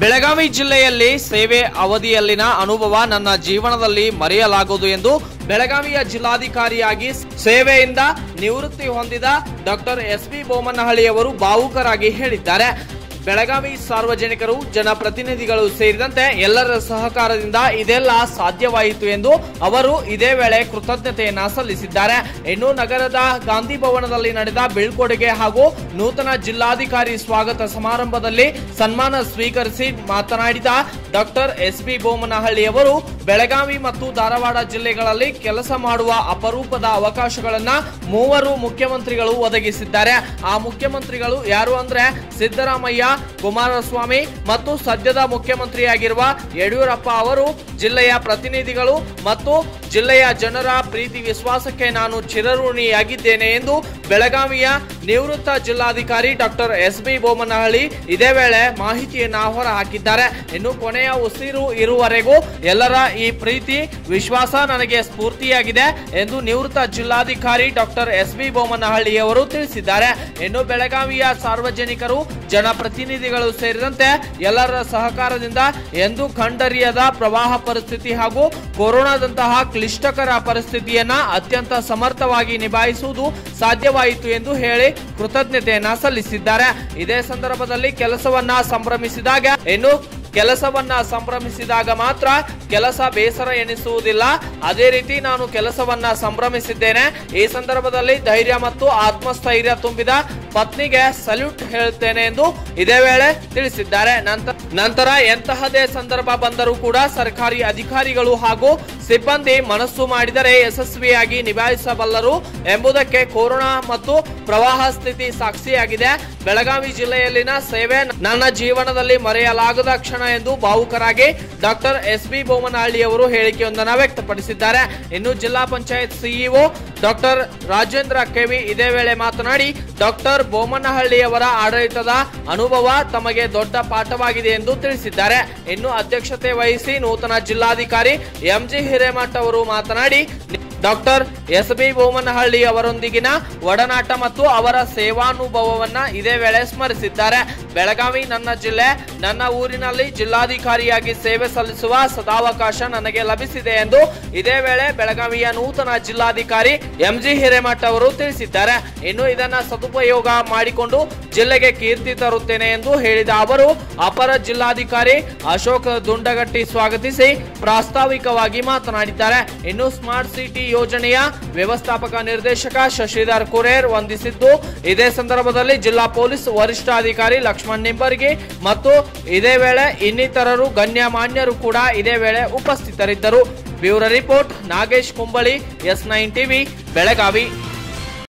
ಬೆಳಗಾವಿ ಜಿಲ್ಲೆಯಲ್ಲಿ ಸೇವೆ ಅವಧಿಯಲ್ಲಿನ ಅನುಭವ ನನ್ನ ಜೀವನದಲ್ಲಿ ಮರೆಯಲಾಗದು ಎಂದು ಬೆಳಗಾವಿಯ ಜಿಲ್ಲಾಧಿಕಾರಿಯಾಗಿ ಸೇವೆಯಿಂದ ನಿವೃತ್ತಿ ಹೊಂದಿದ ಡಾಕ್ಟರ್ ಎಸ್ ಬಿ ಬೊಮ್ಮನಹಳ್ಳಿಯವರು ಭಾವುಕರಾಗಿ ಹೇಳಿದ್ದಾರೆ. ಬೆಳಗಾವಿ ಸಾರ್ವಜನಿಕರು, ಜನಪ್ರತಿನಿಧಿಗಳು ಸೇರಿದಂತೆ ಎಲ್ಲರ ಸಹಕಾರದಿಂದ ಇದೆಲ್ಲ ಸಾಧ್ಯವಾಯಿತು ಎಂದು ಅವರು ಇದೇ ವೇಳೆ ಕೃತಜ್ಞತೆಯನ್ನ ಸಲ್ಲಿಸಿದ್ದಾರೆ. ಇನ್ನು ನಗರದ ಗಾಂಧಿ ಭವನದಲ್ಲಿ ನಡೆದ ಬೀಳ್ಕೊಡುಗೆ ಹಾಗೂ ನೂತನ ಜಿಲ್ಲಾಧಿಕಾರಿ ಸ್ವಾಗತ ಸಮಾರಂಭದಲ್ಲಿ ಸನ್ಮಾನ ಸ್ವೀಕರಿಸಿ ಮಾತನಾಡಿದ ಡಾಕ್ಟರ್ ಎಸ್ ಬಿ ಬೊಮ್ಮನಹಳ್ಳಿಯವರು ಬೆಳಗಾವಿ ಮತ್ತು ಧಾರವಾಡ ಜಿಲ್ಲೆಗಳಲ್ಲಿ ಕೆಲಸ ಮಾಡುವ ಅಪರೂಪದ ಅವಕಾಶಗಳನ್ನ ಮೂವರು ಮುಖ್ಯಮಂತ್ರಿಗಳು ಒದಗಿಸಿದ್ದಾರೆ. ಆ ಮುಖ್ಯಮಂತ್ರಿಗಳು ಯಾರು ಅಂದ್ರೆ ಸಿದ್ದರಾಮಯ್ಯ ಕುಮಾರಸ್ವಾಮಿ ಮತ್ತು ಸದ್ಯದ ಮುಖ್ಯಮಂತ್ರಿಯಾಗಿರುವ ಯಡಿಯೂರಪ್ಪ ಅವರು ಜಿಲ್ಲೆಯ ಪ್ರತಿನಿಧಿಗಳು ಮತ್ತು ಜಿಲ್ಲೆಯ ಜನರ ಪ್ರೀತಿ ವಿಶ್ವಾಸಕ್ಕೆ ನಾನು ಚಿರಋಣಿಯಾಗಿದ್ದೇನೆ ಎಂದು ಬೆಳಗಾವಿಯ ನಿವೃತ್ತ ಜಿಲ್ಲಾಧಿಕಾರಿ ಡಾಕ್ಟರ್ ಎಸ್ ಬಿ ಬೊಮ್ಮನಹಳ್ಳಿ ಇದೇ ವೇಳೆ ಮಾಹಿತಿಯನ್ನ ಹೊರಹಾಕಿದ್ದಾರೆ. ಇನ್ನು ಕೊನೆಯ ಉಸಿರು ಇರುವವರೆಗೂ ಎಲ್ಲರ ಈ ಪ್ರೀತಿ, ವಿಶ್ವಾಸ ನನಗೆ ಸ್ಫೂರ್ತಿಯಾಗಿದೆ ಎಂದು ನಿವೃತ್ತ ಜಿಲ್ಲಾಧಿಕಾರಿ ಡಾಕ್ಟರ್ ಎಸ್ ಬಿ ಬೊಮ್ಮನಹಳ್ಳಿಯವರು ತಿಳಿಸಿದ್ದಾರೆ. ಇನ್ನು ಬೆಳಗಾವಿಯ ಸಾರ್ವಜನಿಕರು, ಜನಪ್ರತಿನಿಧಿಗಳು ಸೇರಿದಂತೆ ಎಲ್ಲರ ಸಹಕಾರದಿಂದ ಎಂದು ಕಂಡರಿಯದ ಪ್ರವಾಹ ಪರಿಸ್ಥಿತಿ ಹಾಗೂ ಕೊರೋನಾದಂತಹ ಕ್ಲಿಷ್ಟಕರ ಪರಿಸ್ಥಿತಿಯನ್ನ ಅತ್ಯಂತ ಸಮರ್ಥವಾಗಿ ನಿಭಾಯಿಸುವುದು ಸಾಧ್ಯವಾಯಿತು ಎಂದು ಹೇಳಿ ಕೃತಜ್ಞತೆಯನ್ನ ಸಲ್ಲಿಸಿದ್ದಾರೆ. ಇದೇ ಸಂದರ್ಭದಲ್ಲಿ ಕೆಲಸವನ್ನ ಸಂಭ್ರಮಿಸಿದಾಗ, ಇನ್ನು ಕೆಲಸವನ್ನ ಸಂಭ್ರಮಿಸಿದಾಗ ಮಾತ್ರ ಕೆಲಸ ಬೇಸರ ಎನಿಸುವುದಿಲ್ಲ. ಅದೇ ರೀತಿ ನಾನು ಕೆಲಸವನ್ನ ಸಂಭ್ರಮಿಸಿದ್ದೇನೆ. ಈ ಸಂದರ್ಭದಲ್ಲಿ ಧೈರ್ಯ ಮತ್ತು ಆತ್ಮಸ್ಥೈರ್ಯ ತುಂಬಿದ ಪತ್ನಿಗೆ ಸಲ್ಯೂಟ್ ಹೇಳುತ್ತೇನೆ ಎಂದು ಇದೇ ವೇಳೆ ತಿಳಿಸಿದ್ದಾರೆ. ನಂತರ ನಂತರ ಎಂತಹದೇ ಸಂದರ್ಭ ಬಂದರೂ ಕೂಡ ಸರ್ಕಾರಿ ಅಧಿಕಾರಿಗಳು ಹಾಗೂ ಸಿಬ್ಬಂದಿ ಮನಸ್ಸು ಮಾಡಿದರೆ ಯಶಸ್ವಿಯಾಗಿ ನಿಭಾಯಿಸಬಲ್ಲರು ಎಂಬುದಕ್ಕೆ ಕೊರೋನಾ ಮತ್ತು ಪ್ರವಾಹ ಸ್ಥಿತಿ ಸಾಕ್ಷಿಯಾಗಿದೆ. ಬೆಳಗಾವಿ ಜಿಲ್ಲೆಯಲ್ಲಿನ ಸೇವೆ ನನ್ನ ಜೀವನದಲ್ಲಿ ಮರೆಯಲಾಗದ ಕ್ಷಣ ಎಂದು ಭಾವುಕರಾಗಿ ಡಾಕ್ಟರ್ ಎಸ್ ಬಿ ಬೊಮ್ಮನಹಳ್ಳಿ ಅವರು ಹೇಳಿಕೆಯೊಂದನ್ನು ವ್ಯಕ್ತಪಡಿಸಿದ್ದಾರೆ. ಇನ್ನು ಜಿಲ್ಲಾ panchayat CEO doctor Rajendra KV ಇದೇ ವೇಳೆ ಮಾತನಾಡಿ, ಡಾಕ್ಟರ್ ಬೋಮನಹಳ್ಳಿಯವರ ಆಡಳಿತದ ಅನುಭವ ತಮಗೆ ದೊಡ್ಡ ಪಾಠವಾಗಿದೆ ಎಂದು ತಿಳಿಸಿದ್ದಾರೆ. ಇನ್ನು ಅಧ್ಯಕ್ಷತೆ ವಹಿಸಿ ನೂತನ ಜಿಲ್ಲಾಧಿಕಾರಿ ಎಂಜಿ ಹಿರೇಮಠ್ ಅವರು ಮಾತನಾಡಿ ಡಾಕ್ಟರ್ ಎಸ್ ಬಿ ಬೊಮ್ಮನಹಳ್ಳಿ ಅವರೊಂದಿಗಿನ ಒಡನಾಟ ಮತ್ತು ಅವರ ಸೇವಾನುಭವವನ್ನ ಇದೇ ವೇಳೆ ಸ್ಮರಿಸಿದ್ದಾರೆ. ಬೆಳಗಾವಿ ನನ್ನ ಜಿಲ್ಲೆ, ನನ್ನ ಊರಿನಲ್ಲಿ ಜಿಲ್ಲಾಧಿಕಾರಿಯಾಗಿ ಸೇವೆ ಸಲ್ಲಿಸುವ ಸದಾವಕಾಶ ನನಗೆ ಲಭಿಸಿದೆ ಎಂದು ಇದೇ ವೇಳೆ ಬೆಳಗಾವಿಯ ನೂತನ ಜಿಲ್ಲಾಧಿಕಾರಿ ಎಂಜಿ ಹಿರೇಮಠ ಅವರು ತಿಳಿಸಿದ್ದಾರೆ. ಇನ್ನು ಇದನ್ನ ಸದುಪಯೋಗ ಮಾಡಿಕೊಂಡು ಜಿಲ್ಲೆಗೆ ಕೀರ್ತಿ ತರುತ್ತೇನೆ ಎಂದು ಹೇಳಿದ ಅವರು, ಅಪರ ಜಿಲ್ಲಾಧಿಕಾರಿ ಅಶೋಕ್ ದುಂಡಗಟ್ಟಿ ಸ್ವಾಗತಿಸಿ ಪ್ರಾಸ್ತಾವಿಕವಾಗಿ ಮಾತನಾಡಿದ್ದಾರೆ. ಇನ್ನು ಸ್ಮಾರ್ಟ್ ಸಿಟಿ ಯೋಜನೆಯ ವ್ಯವಸ್ಥಾಪಕ ನಿರ್ದೇಶಕ ಶಶಿಧರ್ ಕುರೇರ್ ವಂದಿಸಿದ್ದು, ಇದೇ ಸಂದರ್ಭದಲ್ಲಿ ಜಿಲ್ಲಾ ಪೊಲೀಸ್ ವರಿಷ್ಠಾಧಿಕಾರಿ ಲಕ್ಷ್ಮಣ್ ನಿಂಬರ್ಗಿ ಮತ್ತು ಇದೇ ವೇಳೆ ಇನ್ನಿತರರು ಗಣ್ಯಮಾನ್ಯರು ಕೂಡ ಇದೇ ವೇಳೆ ಉಪಸ್ಥಿತರಿದ್ದರು. Bureau report Nagesh Kumbali, S nine TV, Belagavi.